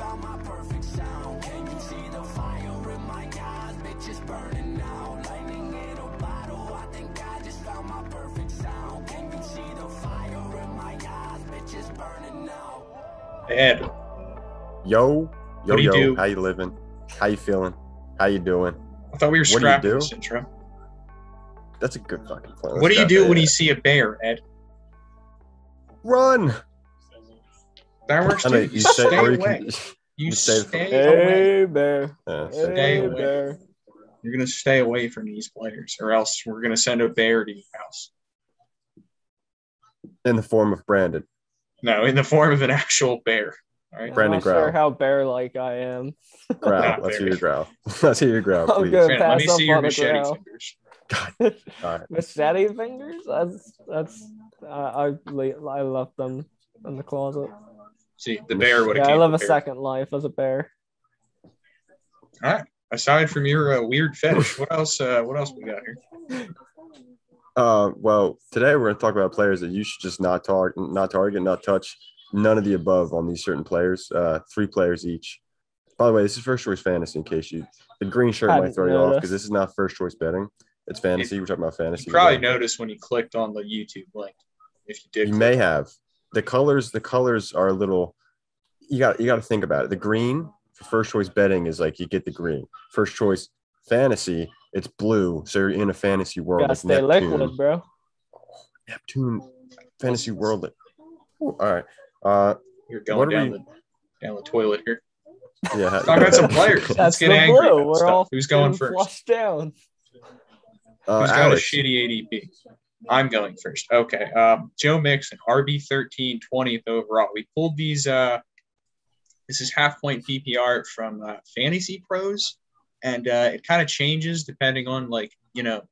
found my perfect sound. Can you see the fire in my eyes? Bitch, it's burning out. Lightning in a bottle. I think I just found my perfect sound. Can you see the fire in my eyes? Bitch, it's burning out. Ed, Yo, yo, What do you yo, do? how you living? How you feeling? How you doing? I thought we were What do you scrapping do? this intro. That's a good fucking plan. What do you Let's do when you see a bear, Ed? run? That works I too. mean, You you say, stay or you away. can. You you stay stay away. Hey bear. Yeah, Stay Hey away. bear. You're gonna stay away from these players, or else we're gonna send a bear to your house. in the form of Brandon. No, in the form of an actual bear. All right. Brandon I'm not sure how bear like I am. Growl. Not Let's hear your growl. Let's hear your growl, I'm please. good. Brandon, let me pass see up your on machete growl. fingers. All right. Machete fingers? That's that's uh, I I left them in the closet. See, the bear would have Yeah, I came live a second life as a bear. All right. Aside from your uh, weird fetish, what else? Uh, what else we got here? Uh, well, today we're going to talk about players that you should just not target, not target, not touch. None of the above on these certain players. Uh, three players each. By the way, this is first choice fantasy. In case you, the green shirt might Hadn't throw you off because this is not first choice betting. It's fantasy. We're talking about fantasy. You probably today. noticed when you clicked on the YouTube link. If you did, You click may have the colors. The colors are a little. You got you got to think about it. The green for first choice betting is like you get the green. First choice fantasy, it's blue. So you're in a fantasy world. Gotta like stay Neptune. liquid, bro. Neptune fantasy world. Ooh, all right. Uh, You're What going are down we- the down the toilet here. yeah. Talk about some players. Let's That's get angry. blue. We're stuff. all Who's going first? Flushed down. Uh, Who's got Alex, a shitty ADP? I'm going first. Okay. Um, Joe Mixon, RB 13, 20th overall. We pulled these. Uh, this is half point PPR from uh, Fantasy Pros, and uh, it kind of changes depending on like you know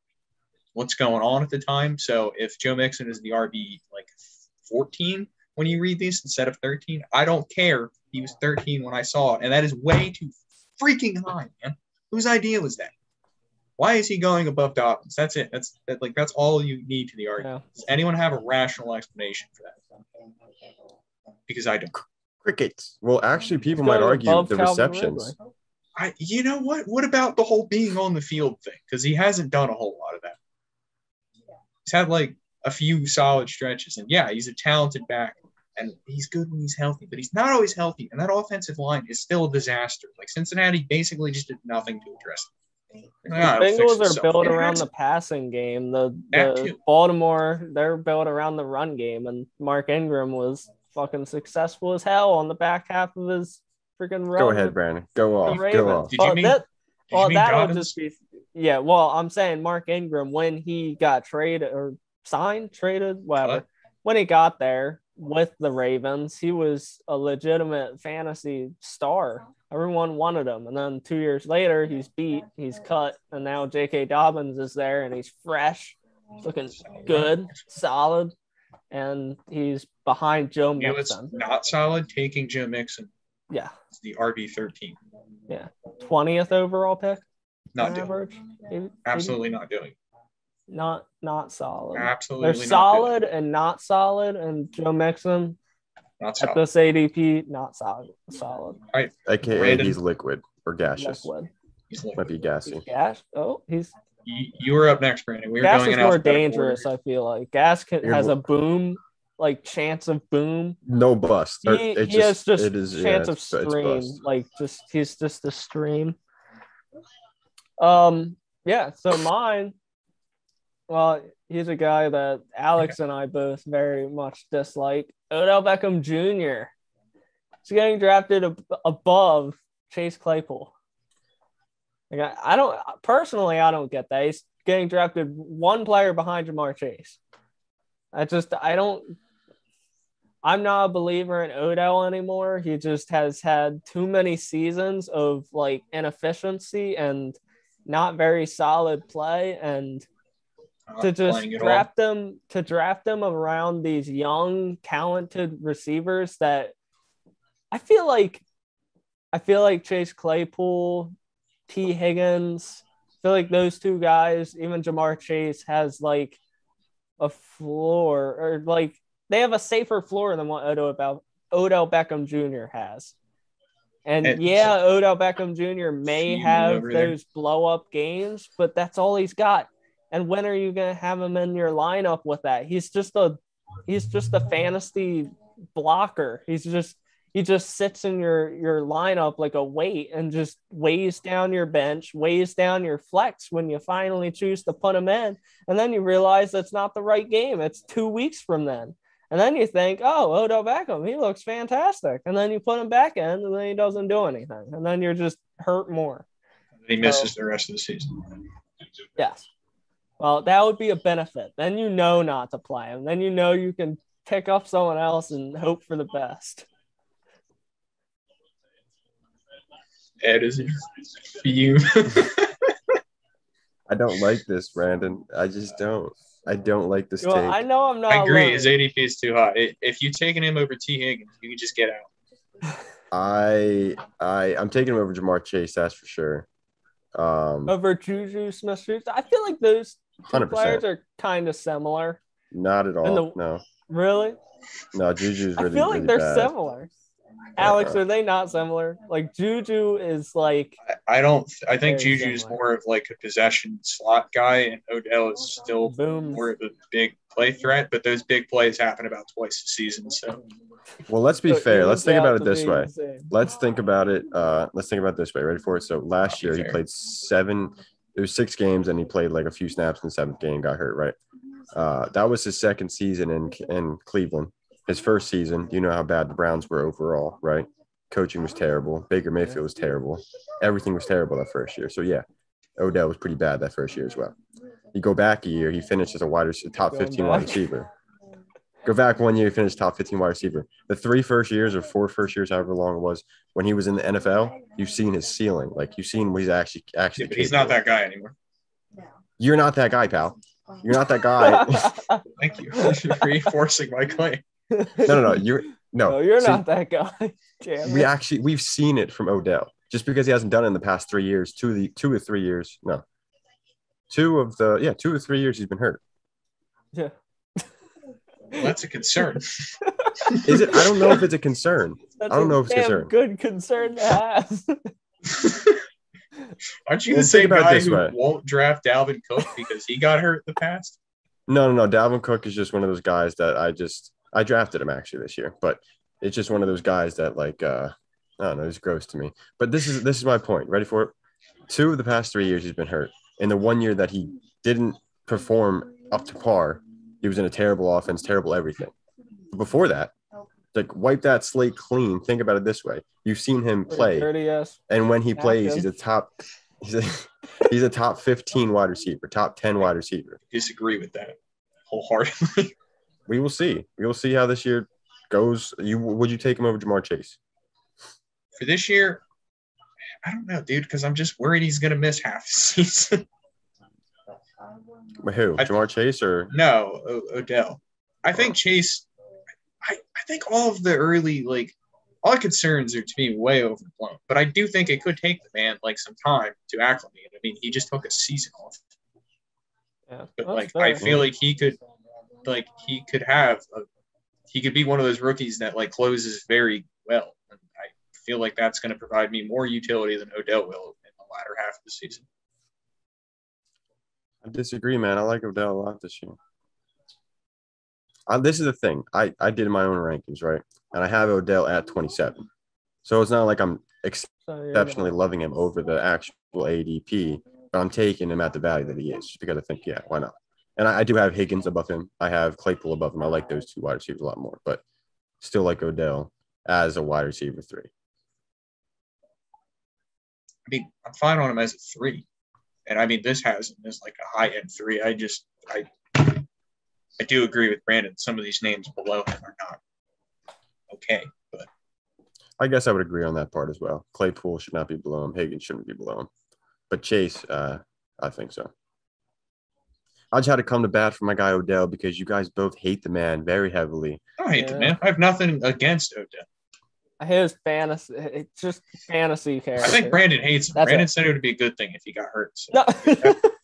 what's going on at the time. So if Joe Mixon is the RB like 14 when you read these instead of 13, I don't care. He was 13 when I saw it, and that is way too freaking high, man. Whose idea was that? Why is he going above Dobbins? That's it. That's that, like that's all you need to the argument. Yeah. Does anyone have a rational explanation for that? Because I don't. crickets. Well, actually, people might argue the Calvin receptions. Ridley. I you know what? What about the whole being on the field thing? Because he hasn't done a whole lot of that. He's had like a few solid stretches, and yeah, he's a talented back, and he's good when he's healthy, but he's not always healthy, and that offensive line is still a disaster. Like Cincinnati basically just did nothing to address it. The Bengals are itself. built It around the hasn't. passing game. The, the. Baltimore, they're built around the run game, and Mark Ingram was fucking successful as hell on the back half of his freaking run. Go ahead, Brandon. Go off. Go off. Did you Well, mean- that, Did well, you mean that would just be yeah. Well, I'm saying Mark Ingram when he got traded or signed, traded, whatever. Cut. When he got there with the Ravens, he was a legitimate fantasy star. Everyone wanted him, and then two years later, he's beat, he's cut, and now J.K. Dobbins is there, and he's fresh, looking good, solid, and he's behind Joe You know what's Mixon. not solid? Taking Joe Mixon. Yeah, It's the RB 13. Yeah, twentieth overall pick. Not doing. average. Maybe- maybe Absolutely not doing. not not solid. Absolutely. They're not doing. solid and not solid, and Joe Mixon Not at solid. this ADP not solid. Solid. AKA Brandon. he's liquid or gaseous. Liquid. He's like- Might be gassy. Gas. Oh, he's You, you were up next, Brandon. We were gas going is more dangerous. order. I feel like gas can, has a boom, like chance of boom. No bust. Or He, it he has just it is, yeah, chance of it's- it's stream, like just he's just a stream. Um, yeah. So mine, well, he's a guy that Alex and I both very much dislike. Odell Beckham Jr. He's getting drafted ab- above Chase Claypool. Like I, I don't personally, I don't get that. He's getting drafted one player behind Ja'Marr Chase. I just, I don't. I'm not a believer in Odell anymore. He just has had too many seasons of like inefficiency and not very solid play and Uh, to just playing at all. draft them to draft them around these young talented receivers that I feel like I feel like Chase Claypool, Tee Higgins, I feel like those two guys, even Ja'Marr Chase has like a floor or like they have a safer floor than what Odell about Odell Beckham Jr. has. And, And- yeah, Odell Beckham Jr. may have over there. those blow up games, but that's all he's got. And when are you gonna have him in your lineup with that? He's just a he's just a fantasy blocker. He's just he just sits in your your lineup like a weight and just weighs down your bench, weighs down your flex when you finally choose to put him in, and then you realize that's not the right game. It's two weeks from then. And then you think, oh, Odell Beckham, he looks fantastic. And then you put him back in, and then he doesn't do anything. And then you're just hurt more. He misses the rest of the season. Yes. Well, that would be a benefit. Then you know not to play him. Then you know you can pick up someone else and hope for the best. Ed is fume. I don't like this, Brandon. I just don't. I don't like this Well, take. I know I'm not. I agree. alone. His ADP is too high. If you've taken him over Tee Higgins, you can just get out. I I I'm taking him over Ja'Marr Chase. That's for sure. Um, over Juju Smith Schuster. I feel like those two hundred players percent. are kind of similar. Not at all. The- no, Really? no. Juju's really. I feel like really they're bad. similar. Alex, Uh-uh. are they not similar? Like Juju is like I- I don't. I think Juju is more of like a possession slot guy, and Odell is still boom. more of a big play threat. But those big plays happen about twice a season. So Well, let's be So fair. Let's think about it this way. the same. Let's think about it. Uh, let's think about it this way. Ready for it? So last year he played seven. It was six games, and he played like a few snaps in the seventh game. Got hurt. Right. Uh, that was his second season in in Cleveland. His first season, you know how bad the Browns were overall, right? Coaching was terrible. Baker Mayfield was terrible. Everything was terrible that first year. So yeah, Odell was pretty bad that first year as well. You go back a year, he finished as a wide receiver, top 15 wide receiver. Go back one year, he finished top 15 wide receiver. The three first years or four first years, however long it was, when he was in the NFL, you've seen his ceiling. Like you've seen what he's actually actually. but he's not that guy anymore. You're not that guy, pal. You're not that guy. Thank you for reinforcing my claim. no, no, no. You're no. no, you're See, not that guy. Damn We it. actually we've seen it from Odell. Just because he hasn't done it in the past three years, two of the two or three years, no, two of the yeah, two or three years he's been hurt. Yeah. Well, that's a concern. Is it? I don't know if it's a concern. That's I don't a know if it's a concern. good concern to have. Aren't you Well, the same about guy this who way. won't draft Dalvin Cook because he got hurt in the past? No, no, no. Dalvin Cook is just one of those guys that I just I drafted him actually this year, but it's just one of those guys that like uh I don't know, he's gross to me. But this is this is my point. Ready for it? Two of the past three years he's been hurt. In the one year that he didn't perform up to par, he was in a terrible offense, terrible everything. Before that, like wipe that slate clean. Think about it this way: you've seen him play, and when he plays, he's a top. He's a, he's a top 15 wide receiver, top 10 wide receiver. Disagree with that wholeheartedly. we will see. We will see how this year goes. You would you take him over Ja'Marr Chase? For this year, I don't know, dude, because I'm just worried he's going to miss half the season. Wait, Who? I- Ja'Marr Chase or no, o- Odell. I think Chase, I, I think all of the early, like, all the concerns are to me way overblown. But I do think it could take the man, like, some time to acclimate. I mean, he just took a season off. Yeah. But, like, fair. I feel like he could, like, he could have, a, he could be one of those rookies that, like, closes very well. And I feel like that's going to provide me more utility than Odell will in the latter half of the season. I disagree, man. I like Odell a lot this year. Uh, this is the thing. I, I did my own rankings, right? And I have Odell at 27. So it's not like I'm exceptionally loving him over the actual ADP, but I'm taking him at the value that he is just because I think, yeah, why not? And I, I do have Higgins above him. I have Claypool above him. I like those two wide receivers a lot more, but still like Odell as a wide receiver three. I mean, I'm fine on him as a three. And I mean, this has him as like a high end three. I just, I, I do agree with Brandon. Some of these names below him are not okay. But I guess I would agree on that part as well. Claypool should not be below him. Higgins shouldn't be below him. But Chase, uh, I think so. I just had to come to bat for my guy Odell because you guys both hate the man very heavily. I don't hate the man. I have nothing against Odell. His fantasy. It's just fantasy character. I think Brandon hates him. That's Brandon it. said it would be a good thing if he got hurt. So No,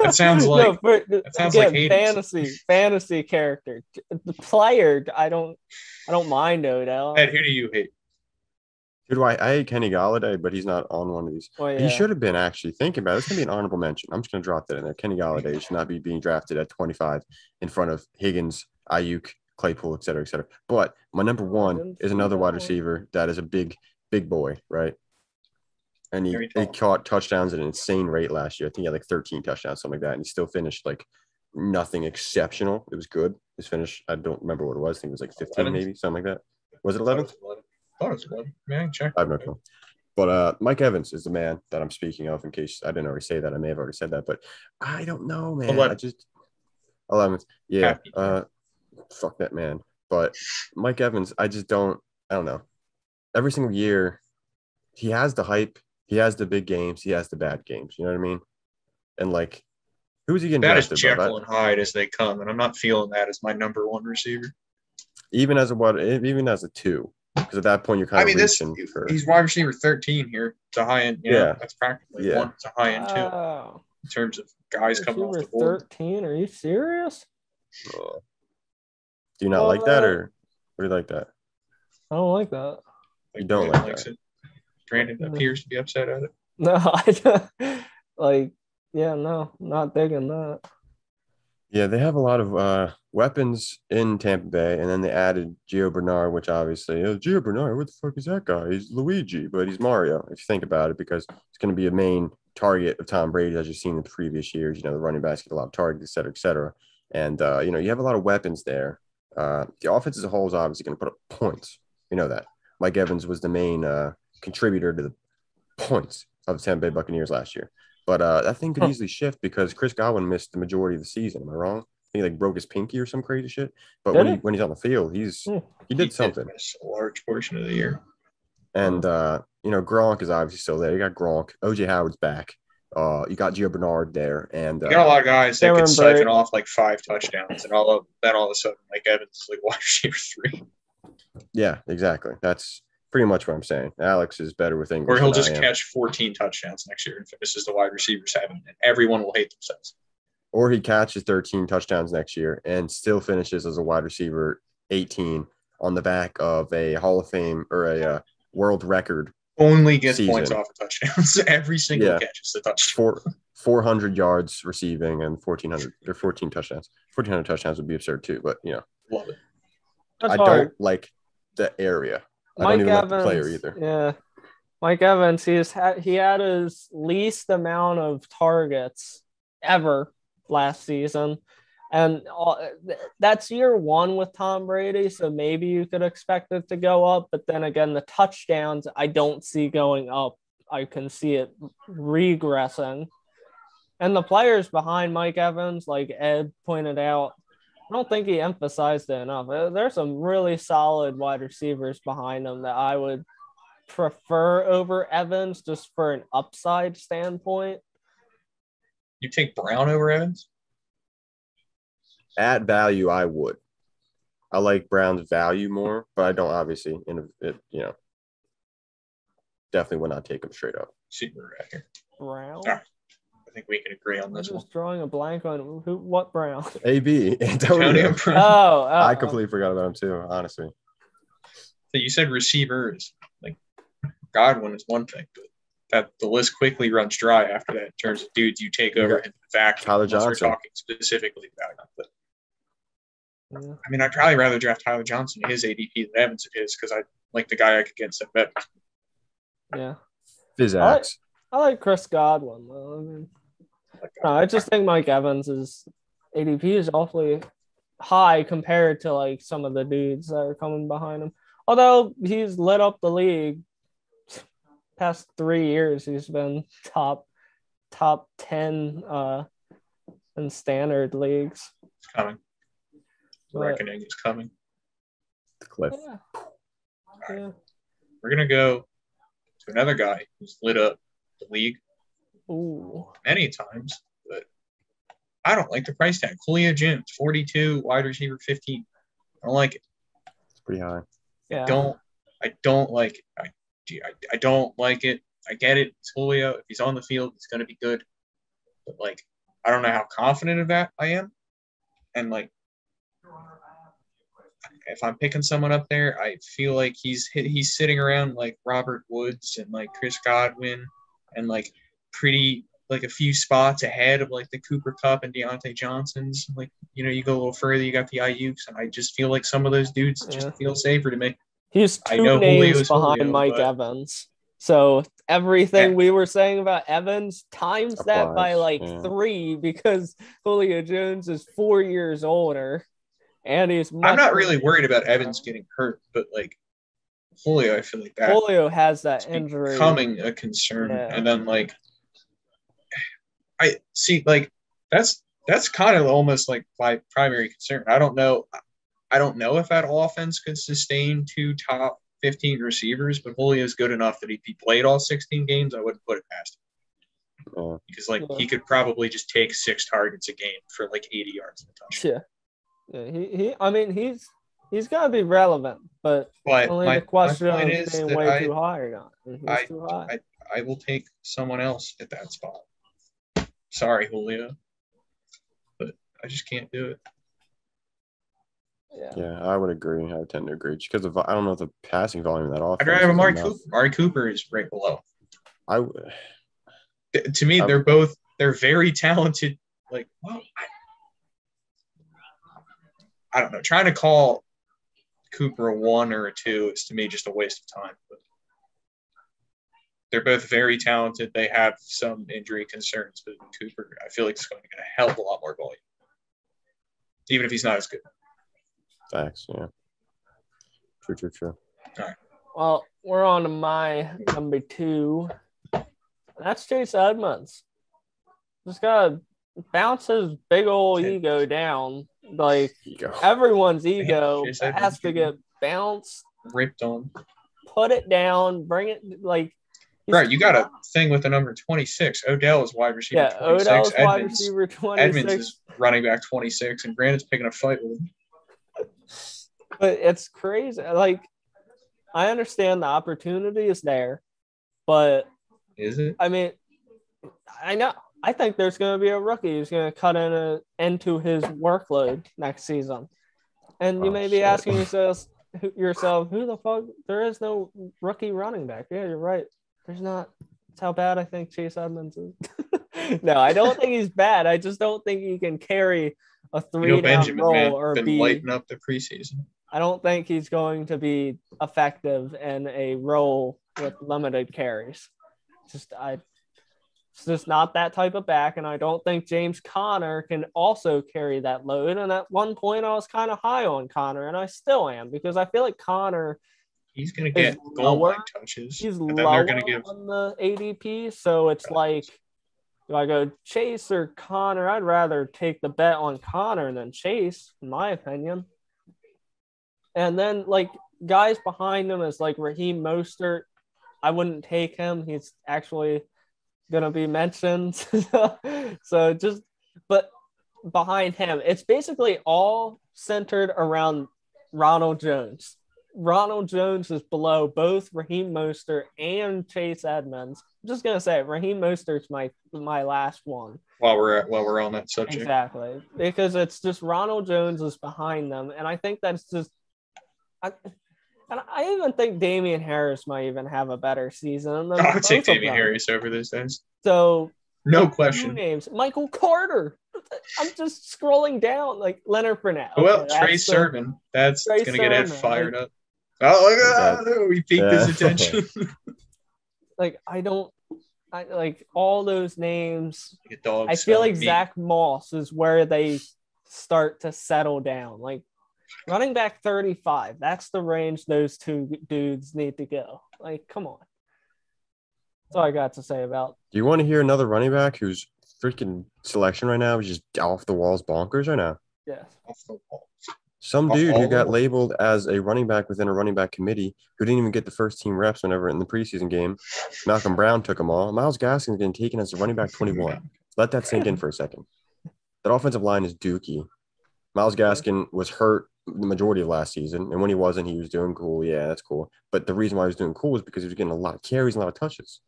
that sounds no, like- but that sounds again, like hating fantasy, fantasy character. The player, I don't, I don't mind Odell. Ed, who do you hate? Who do I? I hate Kenny Golladay, but he's not on one of these. Well, He should have been actually thinking about it. It's gonna be an honorable mention. I'm just gonna drop that in there. Kenny Golladay should not be being drafted at 25 in front of Higgins, Aiyuk, Claypool, et cetera, et cetera. But my number one is another wide receiver that is a big, big boy, right? And he, he caught touchdowns at an insane rate last year. I think he had like 13 touchdowns, something like that. And he still finished like nothing exceptional. It was good. His finish, I don't remember what it was. I think it was like 15, 11th. maybe something like that. Was it I thought 11th? it was 11. I thought it was 11. Man, I can check. I have no clue. But uh, Mike Evans is the man that I'm speaking of. In case I didn't already say that, I may have already said that, but I don't know, man. I just 11th. Yeah. Happy. Uh, fuck that man. But Mike Evans, I just don't. I don't know. Every single year, he has the hype. He has the big games. He has the bad games. You know what I mean? And like, who's he getting That is drafted? bro? Jekyll and Hyde as they come, and I'm not feeling that as my number one receiver. Even as a what? Even as a two, because at that point you're kind I of mean, this reaching for. he's wide receiver 13 here. It's a high end. You know, Yeah. that's practically Yeah. one. It's a high end two Wow. in terms of guys coming off the board. 13. Are you serious? Uh, do you not like that, Uh, or what do you like that? I don't like that. You don't Brandon like likes that. it. Brandon Yeah. appears to be upset at it. No, I don't, like, yeah, no, not digging that. Yeah, they have a lot of uh, weapons in Tampa Bay, and then they added Gio Bernard, which obviously, oh, Gio Bernard, what the fuck is that guy? He's Luigi, but he's Mario, if you think about it, because it's going to be a main target of Tom Brady, as you've seen in the previous years. You know, the running backs get a lot of targets, et cetera, et cetera. And, uh, you know, you have a lot of weapons there. Uh, the offense as a whole is obviously going to put up points. You know that. Mike Evans was the main uh, contributor to the points of the Tampa Bay Buccaneers last year. But uh, that thing could Huh. easily shift because Chris Godwin missed the majority of the season. Am I wrong? I think he like broke his pinky or some crazy shit. But Did when he, he? when he's on the field, he's Hmm. he did something. miss a large portion of the year. And uh, you know, Gronk is obviously still there. You got Gronk. OJ Howard's back. Uh, you got Gio Bernard there, and You got a uh, lot of guys that Cameron could siphon off like five touchdowns, and all of then all of a sudden, like Evans is like wide receiver three, yeah, exactly. That's pretty much what I'm saying. Alex is better with English. or he'll than I just am. catch 14 touchdowns next year and finishes the wide receivers seven, and everyone will hate themselves. or he catches 13 touchdowns next year and still finishes as a wide receiver 18 on the back of a Hall of Fame or a uh, world record Only gets Season. points off of touchdowns. Every single Yeah. catch is a touchdown. four 400 yards receiving and 1400 or 14 touchdowns. 1400 touchdowns would be absurd too, but you know, Love it. That's I hard. don't like the area. I Mike don't even Evans, like the player either. Yeah, Mike Evans. He's had he had his least amount of targets ever last season, and all, that's year one with Tom Brady. So maybe you could expect it to go up, but then again, the touchdowns I don't see going up. I can see it regressing, and the players behind Mike Evans, like Ed pointed out, I don't think he emphasized it enough. Uh, There's some really solid wide receivers behind him that I would prefer over Evans just for an upside standpoint. You take Brown over Evans? At value, I would. I like Brown's value more, but I don't obviously in it, you know, definitely would not take him straight up. See where here. Brown. Ah, I think we can agree on I'm this one. just drawing a blank on who what Brown. AB Antonio Antonio. Oh, Brown. oh, I oh. completely forgot about him too, honestly. So you said receivers, like Godwin is one thing, but that the list quickly runs dry after that in terms of dudes you take over in the vacuum. Tyler unless we're talking specifically about him. But Yeah. I mean, I'd probably rather draft Tyler Johnson his ADP than Evans at his because I like the guy I could get instead of Evans. yeah. Physax. I like Chris Godwin though. I mean, no, I just think Mike Evans is ADP is awfully high compared to like some of the dudes that are coming behind him. Although he's lit up the league past three years, he's been top top ten uh in standard leagues. it's coming. The But, reckoning is coming. The cliff. yeah. Yeah. We're gonna go to another guy who's lit up the league Ooh. many times, but I don't like the price tag. Julio Jones, 42, wide receiver 15. I don't like it. It's pretty high. Yeah. don't I don't like it. I, gee, I, I don't like it. I get it. It's Julio. If he's on the field, it's gonna be good. But like I don't know how confident of that I am. And like if I'm picking someone up there, I feel like he's he's sitting around like Robert Woods and like Chris Godwin and like pretty like a few spots ahead of like the Cooper Kupp and Diontae Johnsons. Like, you know, you go a little further, you got the Aiyuks, and I just feel like some of those dudes Yeah. just feel safer to me. He's I two know names Julio's behind Julio, Mike but- Evans. So everything Yeah. we were saying about Evans times that by like yeah. three because Julio Jones is four years older, and he's. I'm not really worried about Evans getting hurt, but like Julio, I feel like that Julio has that injury. becoming a concern. Yeah. And then like I see like that's that's kind of almost like my primary concern. I don't know I don't know if that offense could sustain two top 15 receivers, but Julio is good enough that if he played all 16 games, I wouldn't put it past him. Uh, Because like Yeah. he could probably just take six targets a game for like 80 yards and a touchdown. Yeah. Yeah, he, he I mean he's he's gonna be relevant, but But only my, the question my of is being way I, too high or not. I- too high. I will take someone else at that spot. Sorry, Julio. But I just can't do it. yeah. yeah, I would agree. I would tend to agree. Because of I don't know the passing volume that often. I'd rather have is Amari. Cooper. Amari Cooper is right below. I w- Th- to me, I- they're both they're very talented. Like, well, I, I don't know. Trying to call Cooper a one or a two is to me just a waste of time. But they're both very talented. They have some injury concerns, but Cooper, I feel like, is going to get a hell of a lot more volume, even if he's not as good. facts. Yeah. True. True. True. Well, we're on to my number two. That's Chase Edmonds. Just gotta bounce his big old Chase. ego down. Like Ego. everyone's ego has to get bounced. Ripped on. Put it down. Bring it like. Right, you got a thing with the number 26. Odell is wide receiver Yeah, 26. Odell's wide Edmonds, receiver twenty Edmonds is running back 26, and Brandon's picking a fight with him. but it's crazy. Like, I understand the opportunity is there, but Is it? I mean, I know. I think there's going to be a rookie who's going to cut in a, into his workload next season, and you Oh, may be shit. asking yourself, yourself, who the fuck? There is no rookie running back. Yeah, you're right. There's not. That's how bad I think Chase Edmonds is. no, I don't think he's bad. I just don't think he can carry a You three know, down roll man, or been be. lighting up the preseason. I don't think he's going to be effective in a role with limited carries. Just I it's just not that type of back, and I don't think James Conner can also carry that load. And at one point, I was kind of high on Conner, and I still am because I feel like Conner He's going to get goal line touches. he's lower going to give. on the ADP, so it's like do I go Chase or Conner? I'd rather take the bet on Conner than Chase, in my opinion. And then like guys behind him is like Raheem Mostert. I wouldn't take him. He's actually gonna be mentioned. so just but behind him, it's basically all centered around Ronald Jones. Ronald Jones is below both Raheem Mostert and Chase Edmonds. I'm just gonna say Raheem Mostert's my my last one. While we're at, while we're on that subject, Exactly. Because it's just Ronald Jones is behind them. And I think that's just I and I even think Damien Harris might even have a better season than I would take Damien. Harris over those guys. So No question. names. Michael Carter. I'm just scrolling down like Leonard Fournette. well, Okay, Trey that's the- Sermon. That's Trey going to get Ed fired like- up. Oh, look at that. We piqued his attention. like I don't I like all those names. like a dog. I feel like meat. Zach Moss is where they start to settle down. Like running back 35, that's the range those two dudes need to go. Like, come on. That's all I got to say about Do you want to hear another running back whose freaking selection right now is just off the walls bonkers right now? yes. Off the wall. Some Off dude who got labeled as a running back within a running back committee who didn't even get the first team reps whenever in the preseason game. Malcolm Brown took them all. Myles Gaskins getting taken as a running back 21. Let that sink in for a second. That offensive line is dookie. Myles Gaskin was hurt the majority of last season, and when he wasn't, he was doing cool. Yeah, that's cool. But the reason why he was doing cool was because he was getting a lot of carries and a lot of touches.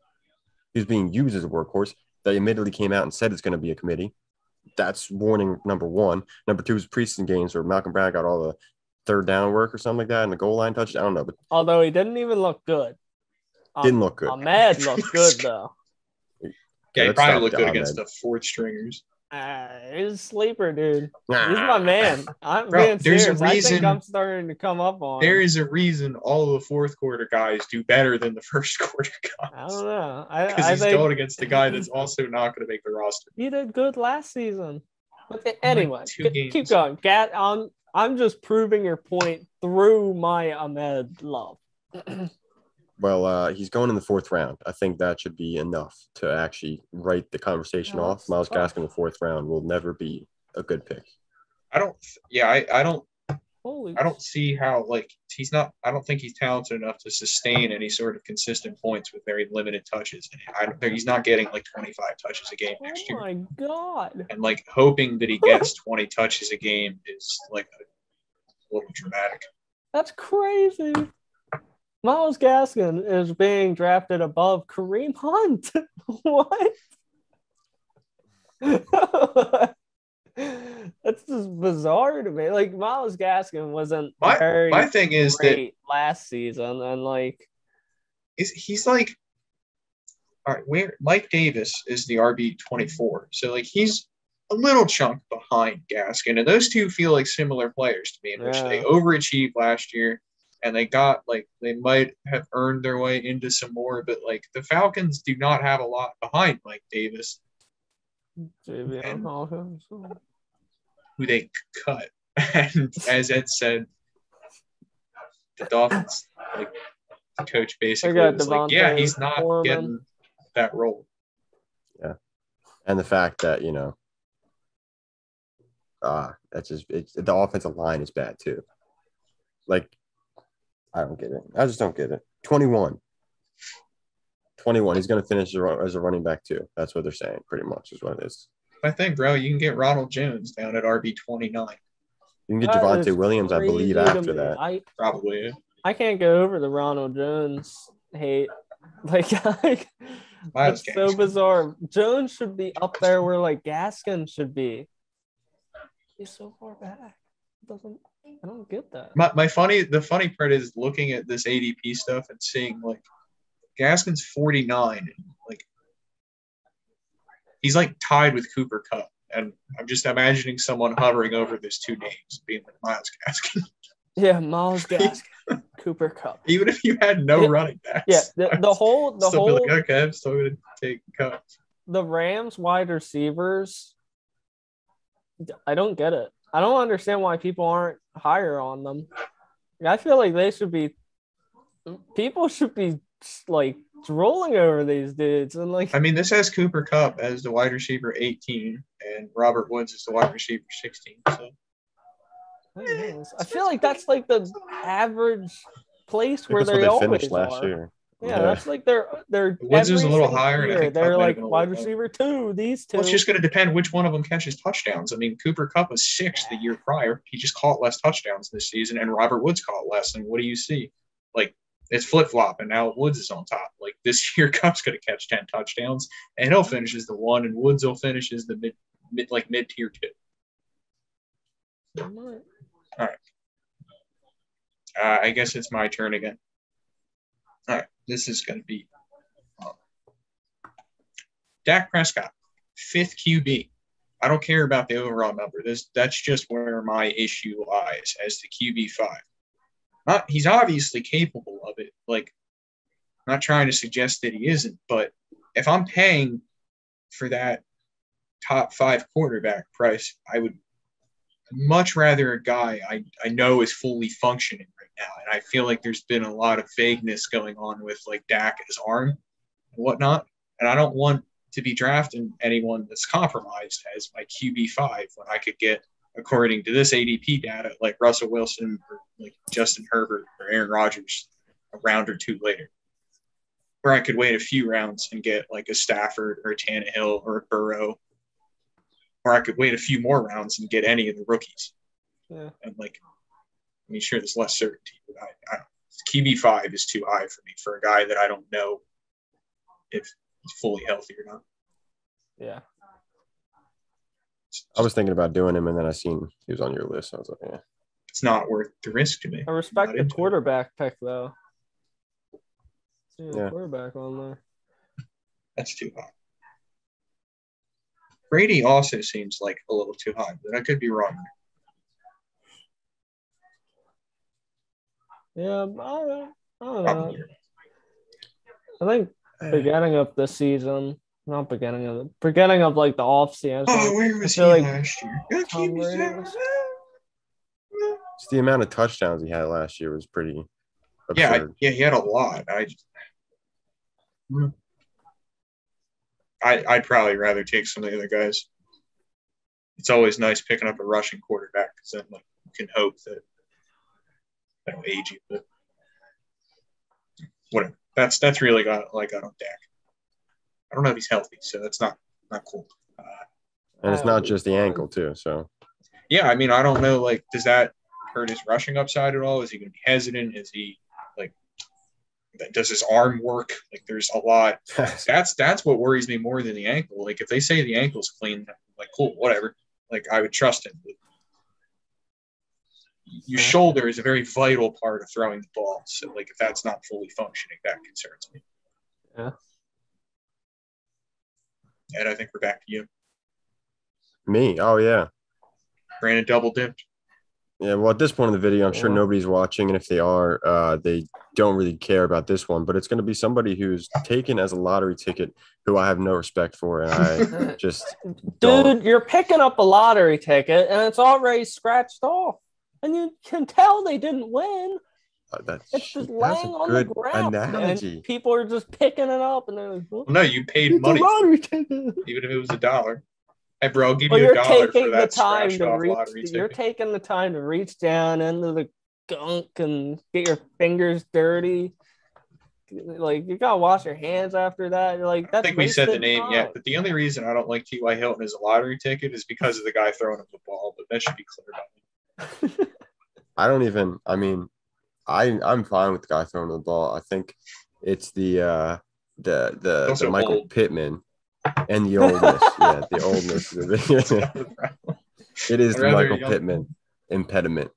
He was being used as a workhorse. They admittedly came out and said it's going to be a committee. That's warning number one. Number two is preseason games where Malcolm Brown got all the third down work or something like that, and the goal line touchdown. I don't know, but Although he didn't even look good. Um, didn't look good. Ahmed looked good though. Yeah, he let's probably stop looked good Ahmed. against the fourth stringers. Uh, he's a sleeper, dude. Nah. He's my man. I'm Bro, being there's a serious. I think I'm starting to come up on. There is a reason all the fourth quarter guys do better than the first quarter guys. I don't know. Because he's think going against the guy that's also not going to make the roster. he did good last season. But anyway, two ke- keep going. Gat, I'm I'm just proving your point through my Ahmed love. Well, uh, he's going in the fourth round. I think that should be enough to actually write the conversation No, off. Myles tough. Gaskin in the fourth round will never be a good pick. I don't. Yeah, I, I don't. Holy I don't see how like he's not. I don't think he's talented enough to sustain any sort of consistent points with very limited touches. And I, he's not getting like 25 touches a game next year. Oh year. my god. And like hoping that he gets 20 touches a game is like a little dramatic. That's crazy. Myles Gaskin is being drafted above Kareem Hunt. what? That's just bizarre to me. Like Myles Gaskin wasn't My very my thing is that great last season, and like is he's like all right where mike davis is the rb 24 so like he's a little chunk behind gaskin and those two feel like similar players to me in which they overachieved last year and they got like they might have earned their way into some more but like the falcons do not have a lot behind mike davis And- who they cut and as ed said the dolphins like the coach basically got was like yeah he's not Foreman. getting that role Yeah. And the fact that, you know, uh, that's just, it's, the offensive line is bad too. Like, I don't get it. I just don't get it. 21. 21. He's going to finish as a- running back too. That's what they're saying, pretty much, is what it is. I think, bro, you can get Ronald Jones down at RB twenty nine, You can get That Javonte Williams, I believe, after me. that. I probably. I can't go over the Ronald Jones hate. Like, like it's so bizarre. Jones should be up there where like Gaskin should be. He's so far back. Doesn't I don't get that. My, my funny, the funny part is looking at this ADP stuff and seeing like Gaskin's forty nine, and like he's like tied with Cooper Kupp, and I'm just imagining someone hovering over those two names, being like Myles Gaskin. Yeah, Myles Gaskin, Cooper Kupp. Even if you had no Yeah. running backs, Yeah, the, the whole the whole like, okay, I'm still gonna take Kupp. the Rams wide receivers. I don't get it. I don't understand why people aren't higher on them. I feel like they should be. People should be like drooling over these dudes and like I mean, this has Cooper Kupp as the wide receiver 18, and Robert Woods is the wide receiver 16. So I feel like that's like the average place where That's where they they always finished last are. year. Yeah, that's like they're they're Woods is a little higher, year, They're like wide receiver two. These two. well, it's just going to depend which one of them catches touchdowns. I mean, Cooper Kupp was six the year prior. He just caught less touchdowns this season, and Robert Woods caught less. And what do you see? Like, it's flip flop, and now Woods is on top. Like, this year, Kupp's going to catch 10 touchdowns, and he'll finish as the one, and Woods will finish as the mid, mid like mid tier two. Uh, I guess it's my turn again. All right, this is going to be um, Dak Prescott, fifth QB. I don't care about the overall number. This that's just where my issue lies as the QB five. Not he's obviously capable of it. Like, not trying to suggest that he isn't, but if I'm paying for that top five quarterback price, I would much rather a guy I, I know is fully functioning right now. And I feel like there's been a lot of vagueness going on with like Dak's arm and whatnot. And I don't want to be drafting anyone that's compromised as my QB5 when I could get, according to this ADP data, like Russell Wilson or like Justin Herbert or Aaron Rodgers a round or two later. Where I could wait a few rounds and get like a Stafford or a Tannehill or a Burrow or I could wait a few more rounds and get any of the rookies. Yeah. And like, I mean, sure, there's less certainty, but I, I QB five is too high for me for a guy that I don't know if he's fully healthy or not. Yeah. I was thinking about doing him, and then I seen he was on your list. I was like, yeah. it's not worth the risk to me. I respect Not the into it. quarterback pick though. See Yeah. quarterback on there. That's too high. Brady also seems like a little too high, but I could be wrong. Yeah, I, I don't know. I think beginning of the season, not beginning of the beginning of like the off season. Oh, where was he like last year? Yeah, Tom keep his- Brady was- Just the amount of touchdowns he had last year was pretty Yeah, I- absurd. yeah, he had a lot. I just, I I'd probably rather take some of the other guys. It's always nice picking up a rushing quarterback because then like you can hope that I don't age you, but whatever. That's that's really got like got on Dak. I don't know if he's healthy, so that's not not cool. Uh, and it's not just the ankle too. So yeah, I mean, I don't know. Like, does that hurt his rushing upside at all? Is he going to be hesitant? Is he like, does his arm work? Like, there's a lot. That's that's what worries me more than the ankle. Like, if they say the ankle's clean, like, cool, whatever. Like, I would trust him. Your shoulder is a very vital part of throwing the ball. So, like, if that's not fully functioning, that concerns me. Yeah. And I think we're back to you. me, oh yeah, Brandon double dipped. Yeah. Well, at this point in the video, I'm sure nobody's watching, and if they are, uh, they don't really care about this one. But it's going to be somebody who's taken as a lottery ticket, who I have no respect for, and I just don't. Dude, you're picking up a lottery ticket and it's already scratched off. And you can tell they didn't win. Uh, that's It's just that's laying a on good the ground. analogy. And people are just picking it up and they're like, "Oh, Well, no, you paid money, lottery ticket. even if it was a dollar. Hey, bro, I'll give Well, you a you're dollar taking for the that time scratched to off reach. lottery You're ticket. taking the time to reach down into the gunk and get your fingers dirty. Like you gotta wash your hands after that. You're like I that's. think we said the name time. yet, but the only reason I don't like T.Y. Hilton as a lottery ticket is because of the guy throwing him the ball. But that should be clear about me. I don't even. I mean, I I'm fine with the guy throwing the ball. I think it's the uh the the, the Michael old. Pittman and the oldness. yeah, the oldness. it is Michael young- Pittman impediment.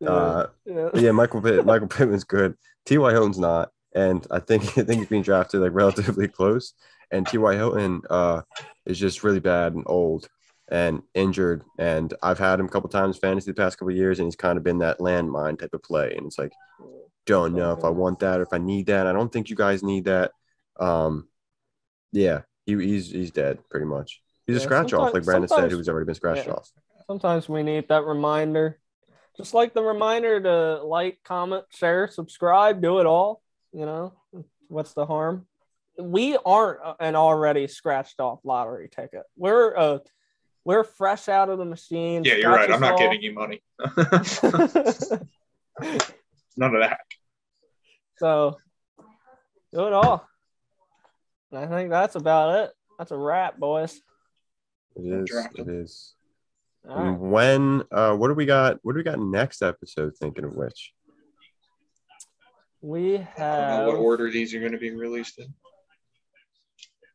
Yeah, Uh, yeah. yeah, Michael Pitt, Michael Pittman's good. T.Y. Hilton's not, and I think I think he's being drafted like relatively close. And T.Y. Hilton uh is just really bad and old and injured. And I've had him a couple times fantasy the past couple of years, and he's kind of been that landmine type of play. And it's like, don't know if I want that or if I need that. I don't think you guys need that. Um, yeah, he, he's he's dead pretty much. He's a scratch off, like Brandon said, sometimes- who's already been scratched yeah. off. Sometimes we need that reminder. Just like the reminder to like, comment, share, subscribe, do it all. You know, what's the harm? We aren't an already scratched off lottery ticket. We're uh we're fresh out of the machine. Yeah, you're right. I'm not Scratch giving you money. None of that. so do it all. And I think that's about it. That's a wrap, boys. It is. Draft It is. All right. And when uh what do we got what do we got next episode thinking of which We I don't know have what order these are going to be released in.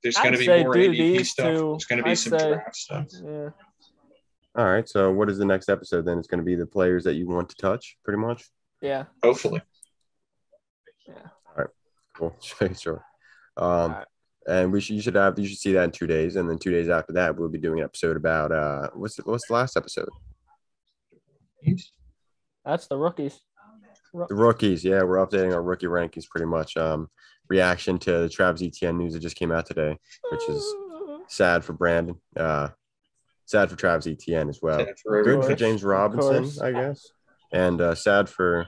There's I'd going to be say more do ADP these stuff. two. There's going to be I'd some say- draft stuff. yeah. all right so what is the next episode then it's going to be the players that you want to touch pretty much Yeah. Hopefully. Yeah. All right. Cool just sure um Alright. And we should you should have you should see that in two days. And then two days after that we'll be doing an episode about uh what's the, what's the last episode? That's the rookies. the rookies yeah. We're updating our rookie rankings pretty much. Um reaction to the Travis Etienne news that just came out today which is sad for Brandon uh sad for Travis Etienne as well. Sad for good for James Robinson. I guess, and uh, sad for.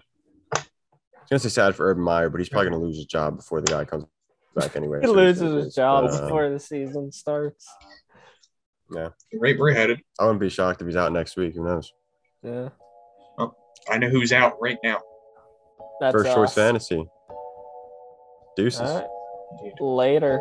I was gonna say sad for Urban Meyer, but he's probably gonna lose his job before the guy comes back anyway. He loses his job but, um, before the season starts. Right, we're headed. I wouldn't be shocked if he's out next week. Who knows? Yeah. I know who's out right now. That's First choice fantasy. Deuces. All right. Later.